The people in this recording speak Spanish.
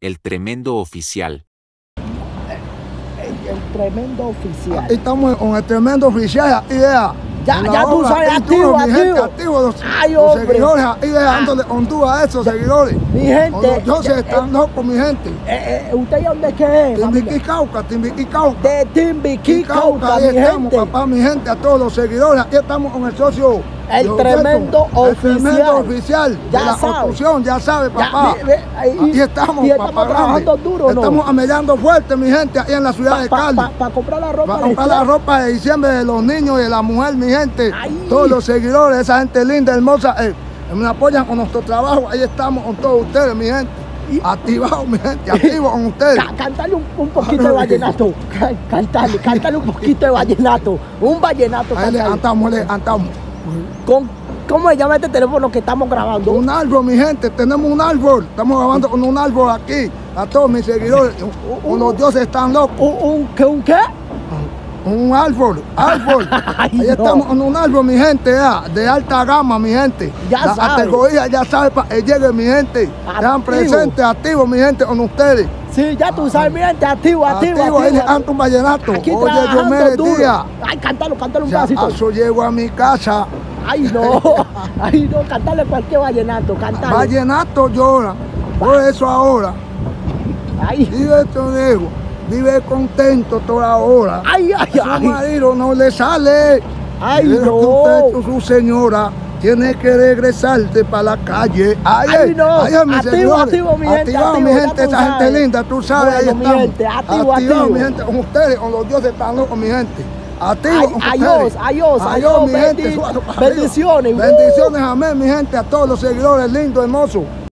El tremendo oficial. El, tremendo oficial. Estamos con el tremendo oficial vea. Ya- ya tú sabes, activo, mi gente, activo. activo, los, Ay, los hombre. seguidores ahí dejándole Honduras a esos seguidores. Mi gente, Los dioses eh, están locos, mi gente. Eh, eh, ¿Usted ya dónde es que es? Timbiquí? Cauca, Timbiquí Cauca. De Timbiquí, Cauca, ahí mi estamos, gente. papá, mi gente, a todos los seguidores. Aquí estamos con el socio. El Roberto, tremendo El tremendo oficial. oficial Ya de la sabe. ya sabe, Ya, papá. ve, ahí- Aquí estamos, y papá estamos grande. trabajando duro, ¿no? Estamos amellando fuerte, mi gente, ahí en la ciudad de Para Cali. comprar la ropa. Va a de comprar la ropa de diciembre de los niños y de la mujer, mi gente. Todos los seguidores, esa gente linda, hermosa, eh, me apoyan con nuestro trabajo. Ahí estamos con todos ustedes, mi gente. Activados, mi gente, activos con ustedes. Cántale un, un poquito de vallenato. Cántale, cántale un poquito de vallenato. Un vallenato. Ahí le cantamos, le cantamos. Con, ¿Cómo se llama este teléfono que estamos grabando? Un árbol, mi gente, tenemos un árbol. Estamos grabando con un árbol aquí. A todos mis seguidores. Con los dioses están locos. ¿Un, un, qué, un qué? Un árbol, árbol. Ay, Ahí no. estamos con un árbol, mi gente, ya, de alta gama, mi gente. Ya La sabe. categoría ya sabe para que llegue, mi gente. Están presentes, activos, mi gente, con ustedes. Sí, ya tú sabes, mi gente, activo, activo, Activo, ahí le un vallenato. Aquí Oye, trabajando Diomedes duro. Ay, cántalo, cántalo un pedacito. paso llego a mi casa. Ay, no. Ay, no, cántale cualquier vallenato, cántale. Vallenato llora, por eso ahora. Ay, Vive tu hijo, vive contento toda hora. ay, ay, Su ay. marido no le sale. Ay, Mira que no. usted, su señora, tiene que regresarte para la calle. Ay, Ay, no. mis Activo, activo, mi gente, activo, mi gente, esa gente linda, tú sabes, Bueno, ahí mi estamos. gente, activo, Activado, activo. mi gente, con ustedes, con los dioses están locos, mi gente. Activo, Ay, con adiós, adiós, adiós, mi gente, bendiciones. Bendiciones, amén, mi gente, a todos los seguidores lindos, hermosos.